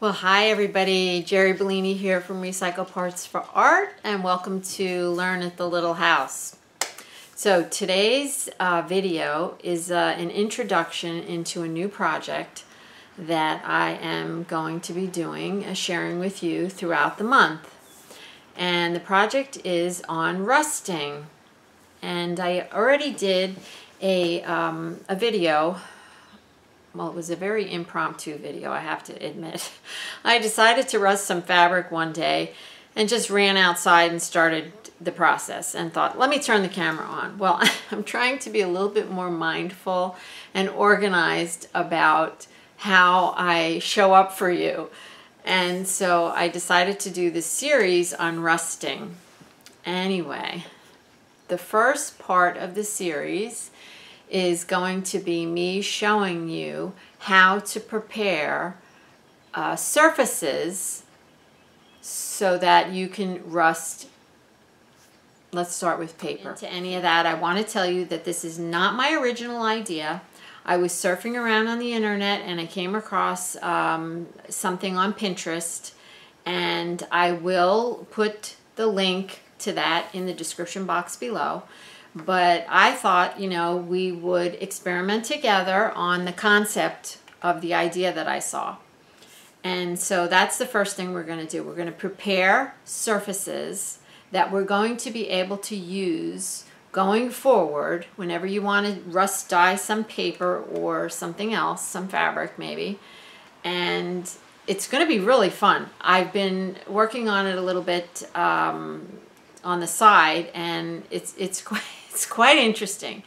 Well, hi everybody. Jeri Bellini here from Recycle Parts for Art, and welcome to Learn at the Little House. So today's uh, video is uh, an introduction into a new project that I am going to be doing, uh, sharing with you throughout the month. And the project is on rusting. And I already did a, um, a video well, it was a very impromptu video, I have to admit. I decided to rust some fabric one day and just ran outside and started the process and thought, let me turn the camera on. Well, I'm trying to be a little bit more mindful and organized about how I show up for you. And so I decided to do this series on rusting. Anyway, the first part of the series is going to be me showing you how to prepare uh, surfaces so that you can rust let's start with paper. To any of that, I want to tell you that this is not my original idea. I was surfing around on the internet and I came across um, something on Pinterest and I will put the link to that in the description box below. But I thought, you know, we would experiment together on the concept of the idea that I saw. And so that's the first thing we're going to do. We're going to prepare surfaces that we're going to be able to use going forward whenever you want to rust dye some paper or something else, some fabric maybe. And it's going to be really fun. I've been working on it a little bit um, on the side and it's, it's quite it's quite interesting.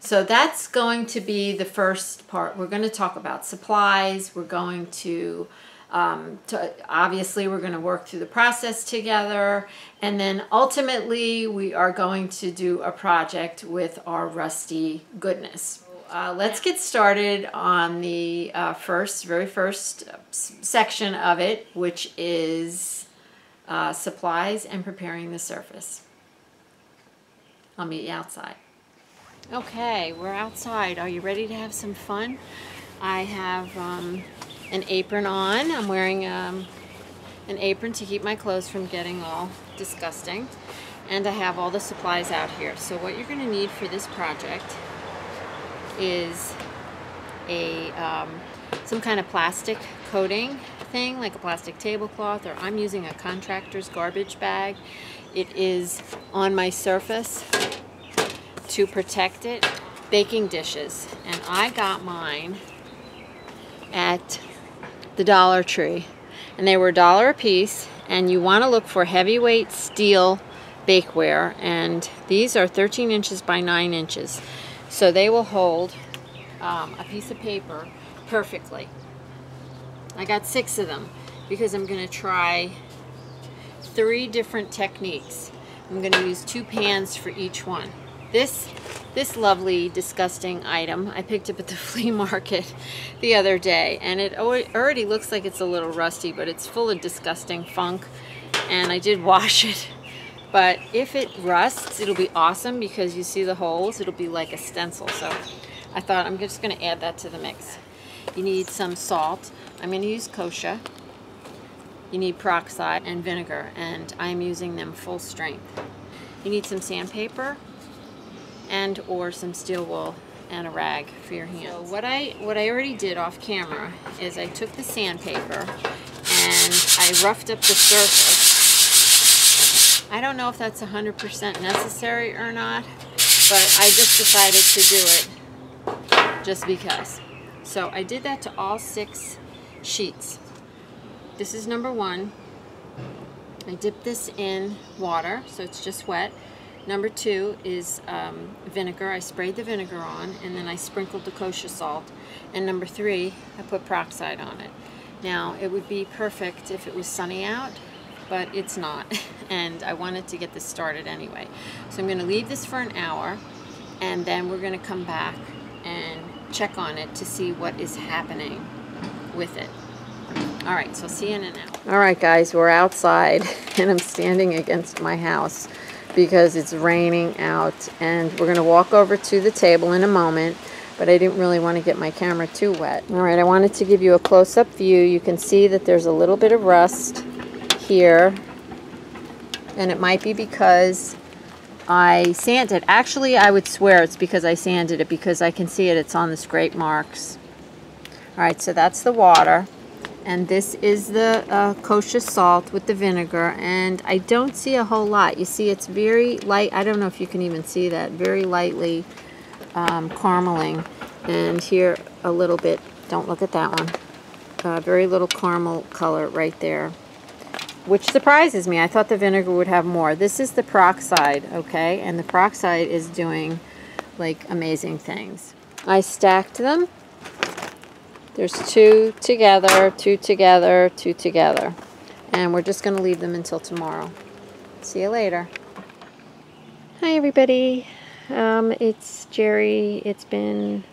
So that's going to be the first part. We're going to talk about supplies. We're going to, um, to obviously, we're going to work through the process together. And then ultimately, we are going to do a project with our rusty goodness. Uh, let's get started on the uh, first, very first section of it, which is uh, supplies and preparing the surface. I'll meet you outside. Okay, we're outside. Are you ready to have some fun? I have um, an apron on. I'm wearing um, an apron to keep my clothes from getting all disgusting. And I have all the supplies out here. So what you're going to need for this project is a um, some kind of plastic coating thing, like a plastic tablecloth, or I'm using a contractor's garbage bag. It is on my surface to protect it, baking dishes. And I got mine at the Dollar Tree. And they were a dollar a piece. And you want to look for heavyweight steel bakeware. And these are 13 inches by 9 inches. So they will hold um, a piece of paper perfectly. I got six of them because I'm going to try three different techniques. I'm going to use two pans for each one. This this lovely disgusting item I picked up at the flea market the other day and it already looks like it's a little rusty but it's full of disgusting funk and I did wash it. But if it rusts it'll be awesome because you see the holes? It'll be like a stencil. So I thought I'm just gonna add that to the mix. You need some salt I'm going to use kosher you need peroxide and vinegar and I'm using them full strength. You need some sandpaper and or some steel wool and a rag for your hands. So what I what I already did off camera is I took the sandpaper and I roughed up the surface. I don't know if that's 100% necessary or not, but I just decided to do it just because. So I did that to all six sheets. This is number one. I dip this in water, so it's just wet. Number two is um, vinegar. I sprayed the vinegar on, and then I sprinkled the kosher salt. And number three, I put peroxide on it. Now, it would be perfect if it was sunny out, but it's not. And I wanted to get this started anyway. So I'm going to leave this for an hour, and then we're going to come back and check on it to see what is happening with it. All right, so see you in an hour. All right, guys, we're outside, and I'm standing against my house because it's raining out, and we're going to walk over to the table in a moment, but I didn't really want to get my camera too wet. All right, I wanted to give you a close-up view. You can see that there's a little bit of rust here, and it might be because I sanded. Actually, I would swear it's because I sanded it because I can see it. It's on the scrape marks. All right, so that's the water. And this is the uh, kosher salt with the vinegar. And I don't see a whole lot. You see, it's very light. I don't know if you can even see that. Very lightly um, carameling. And here a little bit. Don't look at that one. Uh, very little caramel color right there. Which surprises me. I thought the vinegar would have more. This is the peroxide, okay? And the peroxide is doing like amazing things. I stacked them there's two together, two together, two together. And we're just going to leave them until tomorrow. See you later. Hi everybody. Um, it's Jeri. It's been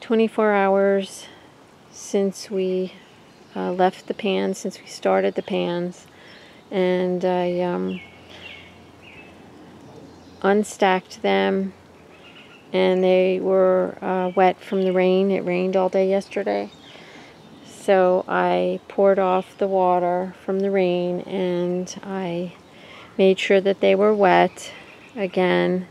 24 hours since we uh, left the pans, since we started the pans. And I um, unstacked them and they were uh, wet from the rain. It rained all day yesterday. So I poured off the water from the rain and I made sure that they were wet again.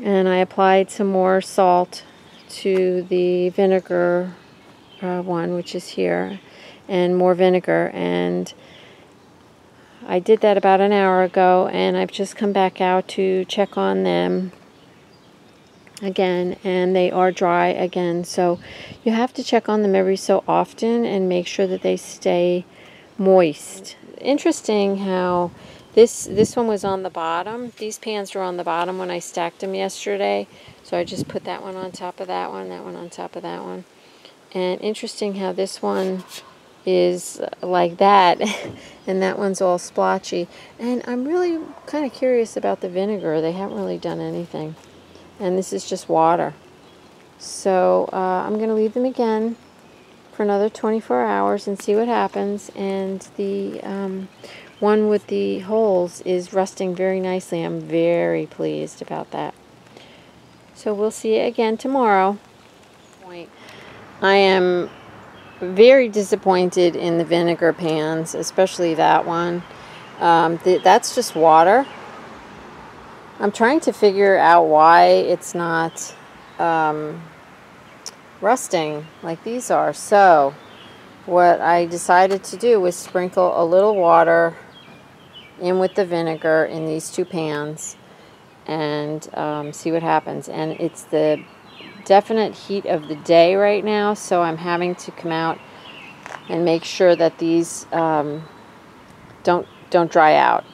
And I applied some more salt to the vinegar uh, one, which is here, and more vinegar. And I did that about an hour ago, and I've just come back out to check on them again and they are dry again. So you have to check on them every so often and make sure that they stay moist. Interesting how this this one was on the bottom. These pans were on the bottom when I stacked them yesterday. So I just put that one on top of that one that one on top of that one. And interesting how this one is like that and that one's all splotchy. And I'm really kind of curious about the vinegar. They haven't really done anything and this is just water. So uh, I'm going to leave them again for another 24 hours and see what happens. And the um, one with the holes is rusting very nicely. I'm very pleased about that. So we'll see you again tomorrow. I am very disappointed in the vinegar pans, especially that one. Um, th that's just water. I'm trying to figure out why it's not um, rusting like these are. So what I decided to do was sprinkle a little water in with the vinegar in these two pans and um, see what happens. And it's the definite heat of the day right now, so I'm having to come out and make sure that these um, don't don't dry out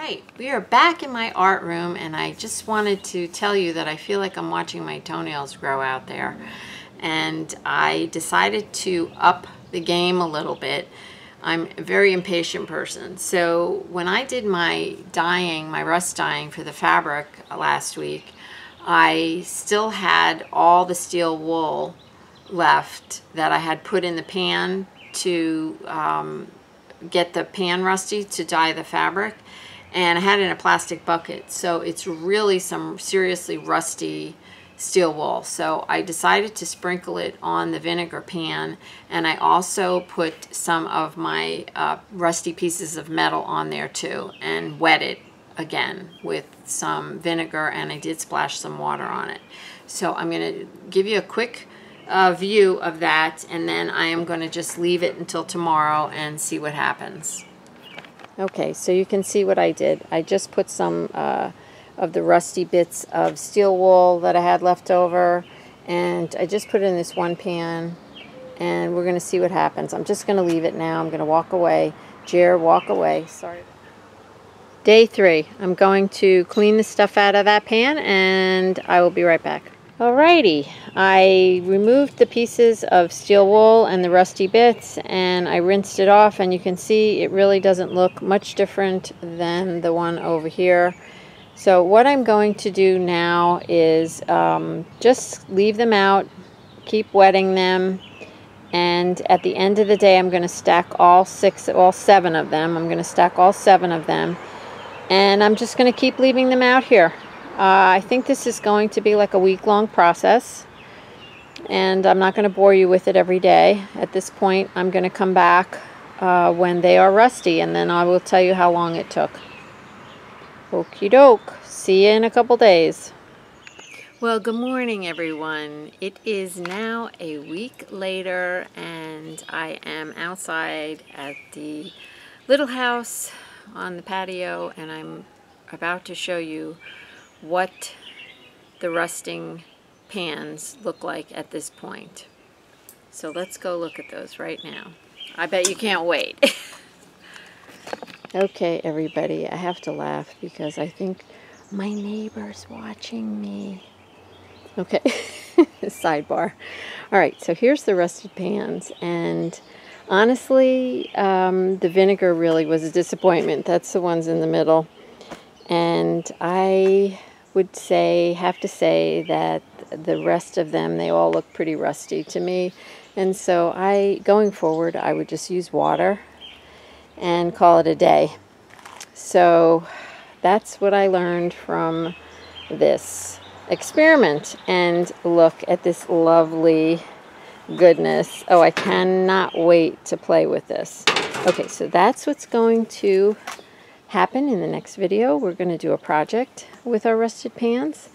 right, we are back in my art room and I just wanted to tell you that I feel like I'm watching my toenails grow out there. And I decided to up the game a little bit. I'm a very impatient person. So when I did my dyeing, my rust dyeing for the fabric last week, I still had all the steel wool left that I had put in the pan to um, get the pan rusty to dye the fabric and I had it in a plastic bucket. So it's really some seriously rusty steel wool. So I decided to sprinkle it on the vinegar pan and I also put some of my uh, rusty pieces of metal on there too and wet it again with some vinegar and I did splash some water on it. So I'm going to give you a quick uh, view of that and then I am going to just leave it until tomorrow and see what happens. Okay, so you can see what I did. I just put some uh, of the rusty bits of steel wool that I had left over and I just put it in this one pan and we're going to see what happens. I'm just going to leave it now. I'm going to walk away. Jer, walk away. Sorry. Day three. I'm going to clean the stuff out of that pan and I will be right back. Alrighty, I removed the pieces of steel wool and the rusty bits and I rinsed it off and you can see it really doesn't look much different than the one over here. So what I'm going to do now is um, just leave them out, keep wetting them, and at the end of the day I'm going to stack all six, all seven of them. I'm going to stack all seven of them and I'm just going to keep leaving them out here Uh, I think this is going to be like a week-long process. And I'm not going to bore you with it every day. At this point, I'm going to come back uh, when they are rusty, and then I will tell you how long it took. Okie doke. See you in a couple days. Well, good morning, everyone. It is now a week later, and I am outside at the little house on the patio, and I'm about to show you what the rusting pans look like at this point. So let's go look at those right now. I bet you can't wait. okay, everybody, I have to laugh because I think my neighbor's watching me. Okay, sidebar. All right, so here's the rusted pans, and honestly, um, the vinegar really was a disappointment. That's the ones in the middle. And I would say, have to say that the rest of them, they all look pretty rusty to me. And so I, going forward, I would just use water and call it a day. So that's what I learned from this experiment. And look at this lovely goodness. Oh, I cannot wait to play with this. Okay, so that's what's going to happen in the next video. We're going to do a project with our rusted pans.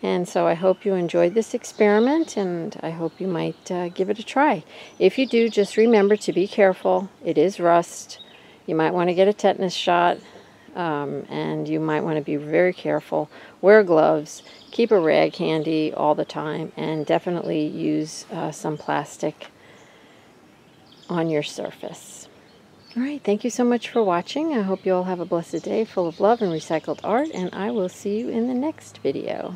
And so I hope you enjoyed this experiment and I hope you might uh, give it a try. If you do, just remember to be careful. It is rust. You might want to get a tetanus shot um, and you might want to be very careful. Wear gloves. Keep a rag handy all the time and definitely use uh, some plastic on your surface. All right, thank you so much for watching. I hope you all have a blessed day full of love and recycled art, and I will see you in the next video.